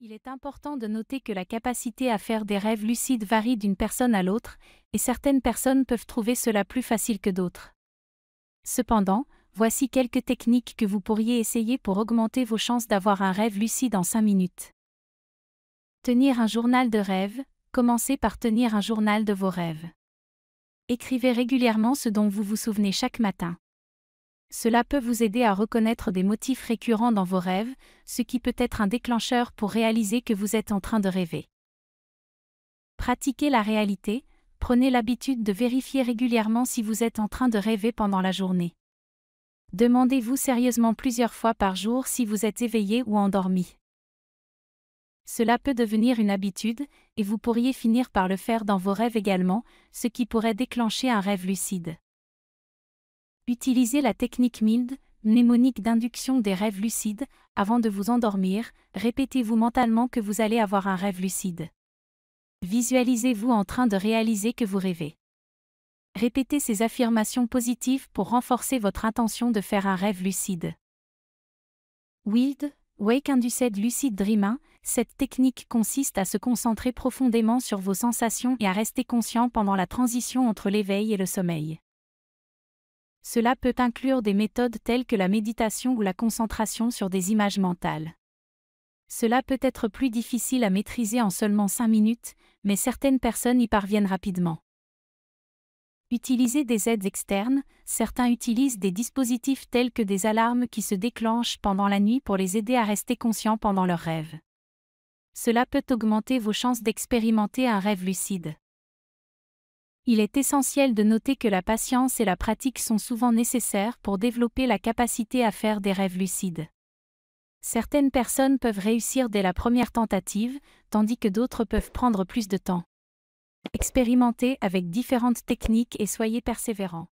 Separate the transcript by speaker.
Speaker 1: Il est important de noter que la capacité à faire des rêves lucides varie d'une personne à l'autre, et certaines personnes peuvent trouver cela plus facile que d'autres. Cependant, voici quelques techniques que vous pourriez essayer pour augmenter vos chances d'avoir un rêve lucide en 5 minutes. Tenir un journal de rêve, commencez par tenir un journal de vos rêves. Écrivez régulièrement ce dont vous vous souvenez chaque matin. Cela peut vous aider à reconnaître des motifs récurrents dans vos rêves, ce qui peut être un déclencheur pour réaliser que vous êtes en train de rêver. Pratiquez la réalité, prenez l'habitude de vérifier régulièrement si vous êtes en train de rêver pendant la journée. Demandez-vous sérieusement plusieurs fois par jour si vous êtes éveillé ou endormi. Cela peut devenir une habitude, et vous pourriez finir par le faire dans vos rêves également, ce qui pourrait déclencher un rêve lucide. Utilisez la technique MILD, mnémonique d'induction des rêves lucides, avant de vous endormir, répétez-vous mentalement que vous allez avoir un rêve lucide. Visualisez-vous en train de réaliser que vous rêvez. Répétez ces affirmations positives pour renforcer votre intention de faire un rêve lucide. WILD, Wake Induced Lucid Dreaming, cette technique consiste à se concentrer profondément sur vos sensations et à rester conscient pendant la transition entre l'éveil et le sommeil. Cela peut inclure des méthodes telles que la méditation ou la concentration sur des images mentales. Cela peut être plus difficile à maîtriser en seulement 5 minutes, mais certaines personnes y parviennent rapidement. Utiliser des aides externes, certains utilisent des dispositifs tels que des alarmes qui se déclenchent pendant la nuit pour les aider à rester conscients pendant leurs rêves. Cela peut augmenter vos chances d'expérimenter un rêve lucide. Il est essentiel de noter que la patience et la pratique sont souvent nécessaires pour développer la capacité à faire des rêves lucides. Certaines personnes peuvent réussir dès la première tentative, tandis que d'autres peuvent prendre plus de temps. Expérimentez avec différentes techniques et soyez persévérants.